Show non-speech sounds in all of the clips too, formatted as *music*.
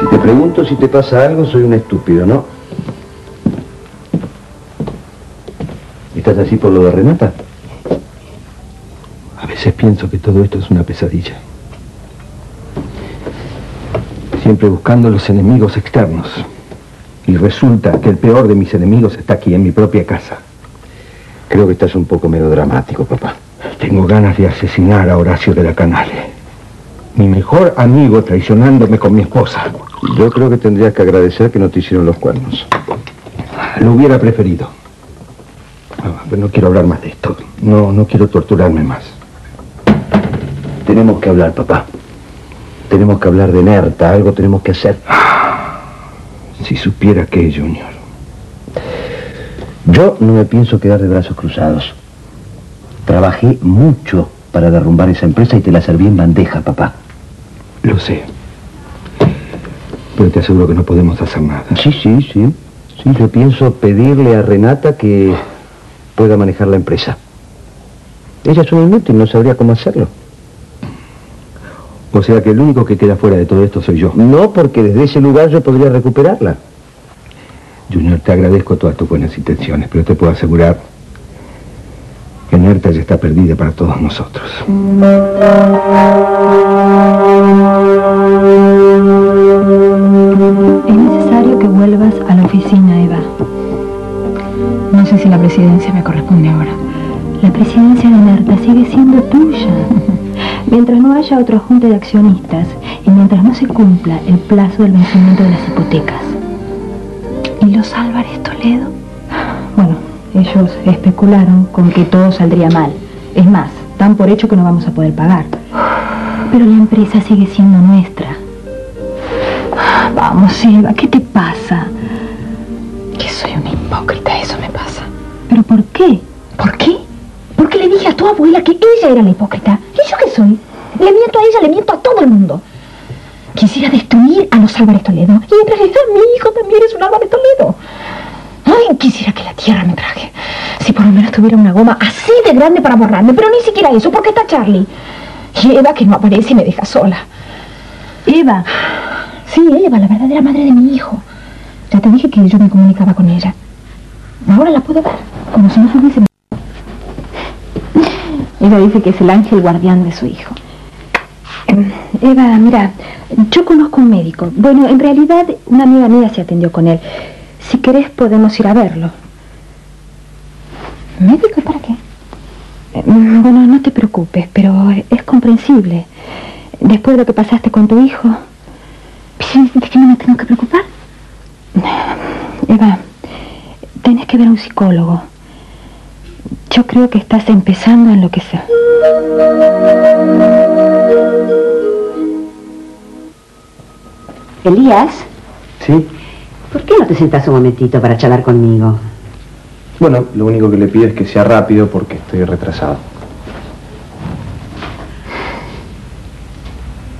Si te pregunto si te pasa algo, soy un estúpido, ¿no? ¿Estás así por lo de Renata? A veces pienso que todo esto es una pesadilla. Siempre buscando los enemigos externos. Y resulta que el peor de mis enemigos está aquí, en mi propia casa. Creo que estás un poco melodramático, papá. Tengo ganas de asesinar a Horacio de la Canale. Mi mejor amigo traicionándome con mi esposa. Yo creo que tendrías que agradecer que no te hicieron los cuernos. Lo hubiera preferido. Ah, pero no quiero hablar más de esto. No, no quiero torturarme más. Tenemos que hablar, papá. Tenemos que hablar de Nerta. Algo tenemos que hacer. Si supiera qué, Junior. Yo no me pienso quedar de brazos cruzados. Trabajé mucho para derrumbar esa empresa y te la serví en bandeja, papá. Lo sé. Pero te aseguro que no podemos hacer nada. Sí, sí, sí. Sí, yo pienso pedirle a Renata que pueda manejar la empresa. Ella es un inútil, no sabría cómo hacerlo. O sea que el único que queda fuera de todo esto soy yo. No, porque desde ese lugar yo podría recuperarla. Junior, te agradezco todas tus buenas intenciones, pero te puedo asegurar que Nerta ya está perdida para todos nosotros. Haya otro junta de accionistas y mientras no se cumpla el plazo del vencimiento de las hipotecas. ¿Y los Álvarez Toledo? Bueno, ellos especularon con que todo saldría mal. Es más, dan por hecho que no vamos a poder pagar. Pero la empresa sigue siendo nuestra. Vamos, Eva, ¿qué te pasa? Que soy una hipócrita, eso me pasa. ¿Pero por qué? ¿Por qué? Porque le dije a tu abuela que ella era la hipócrita. Los Álvarez Toledo. Y en realidad mi hijo también es un Álvarez Toledo. Ay, quisiera que la tierra me traje. Si por lo menos tuviera una goma así de grande para borrarme. Pero ni siquiera eso, porque está Charlie. Y Eva que no aparece y me deja sola. Eva. Sí, Eva, la verdadera madre de mi hijo. Ya te dije que yo me comunicaba con ella. Ahora la puedo ver, como si no se hubiese... Ella dice que es el ángel guardián de su hijo. Em, Eva, mira, yo conozco un médico. Bueno, en realidad una amiga mía se atendió con él. Si querés podemos ir a verlo. ¿Médico para qué? Em, Bueno, no te preocupes, pero es comprensible. Después de lo que pasaste con tu hijo. ¿De qué no me tengo que preocupar? Eva, tenés que ver a un psicólogo. Yo creo que estás empezando a enloquecer. Elías, ¿Sí? ¿por qué no te sentás un momentito para charlar conmigo? Bueno, lo único que le pido es que sea rápido porque estoy retrasado.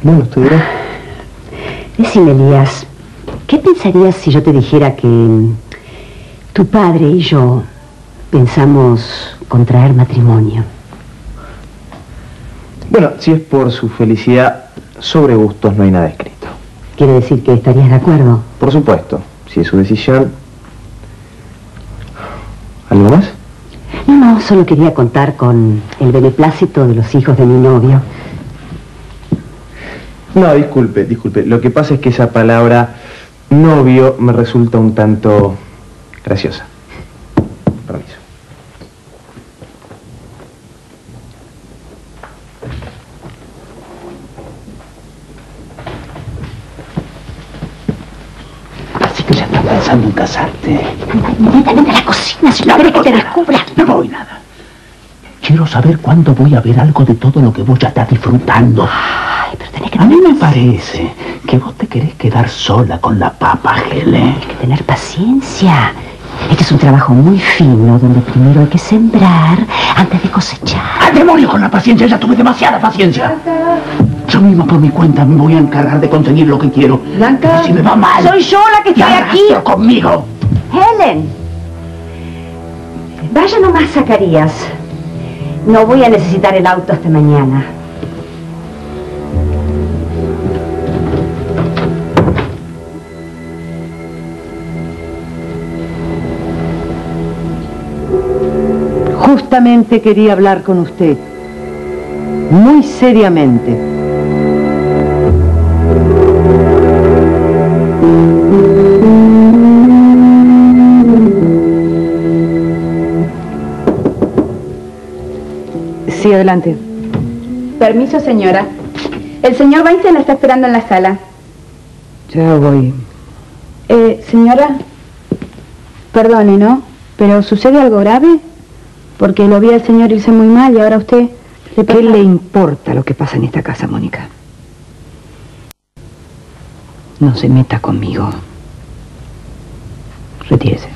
Bueno, estoy bien. Decime, Elías, ¿qué pensarías si yo te dijera que tu padre y yo pensamos contraer matrimonio? Bueno, si es por su felicidad, sobre gustos no hay nada escrito. ¿Quiere decir que estarías de acuerdo? Por supuesto, si es su decisión. ¿Algo más? No, no, solo quería contar con el beneplácito de los hijos de mi novio. No, disculpe, disculpe. Lo que pasa es que esa palabra novio me resulta un tanto graciosa. Permiso. Así que ya estás pensando en casarte. Inmediatamente a la cocina, si no querés que te descubra. No voy nada. Quiero saber cuándo voy a ver algo de todo lo que vos ya estás disfrutando. Ay, pero tenés que A mí me parece que vos te querés quedar sola con la papa, Helen. Hay que tener paciencia. Este es un trabajo muy fino donde primero hay que sembrar antes de cosechar. ¡Al demonio con la paciencia! Ya tuve demasiada paciencia. Yo misma por mi cuenta me voy a encargar de conseguir lo que quiero. Blanca. Si me va mal. Soy yo la que estoy aquí. conmigo. Helen. Vaya nomás, Zacarías. No voy a necesitar el auto hasta mañana. Justamente quería hablar con usted. Muy seriamente. Sí, adelante. Permiso, señora. El señor Weinstein la está esperando en la sala. Ya voy. Eh, señora, perdone, ¿no? Pero ¿sucede algo grave? Porque lo vi al señor irse muy mal y ahora usted... ¿le ¿Qué le importa lo que pasa en esta casa, Mónica? No se meta conmigo. Retírese.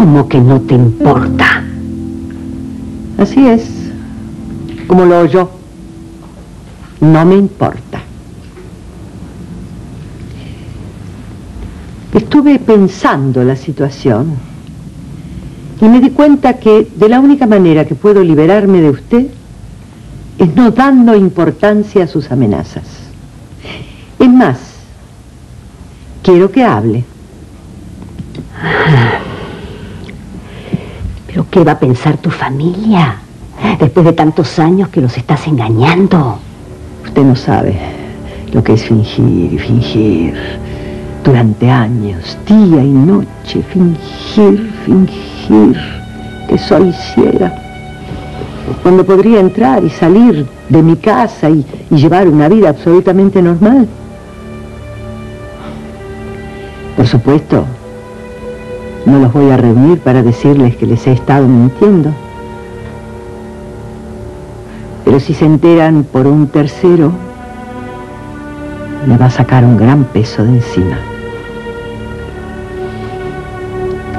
¿Cómo que no te importa? Así es, como lo oyó. No me importa. Estuve pensando la situación y me di cuenta que de la única manera que puedo liberarme de usted es no dando importancia a sus amenazas. Es más, quiero que hable. *laughs* ¿Pero qué va a pensar tu familia? Después de tantos años que los estás engañando. Usted no sabe lo que es fingir y fingir. Durante años, día y noche, fingir, fingir que soy ciega. Cuando podría entrar y salir de mi casa y, y llevar una vida absolutamente normal. Por supuesto, no los voy a reunir para decirles que les he estado mintiendo. Pero si se enteran por un tercero, me va a sacar un gran peso de encima.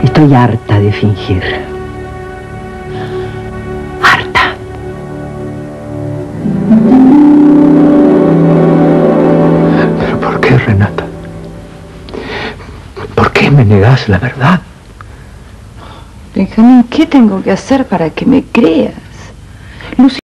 Estoy harta de fingir. Harta. ¿Pero por qué, Renata? ¿Por qué me negás la verdad? Benjamín, ¿qué tengo que hacer para que me creas? Lucy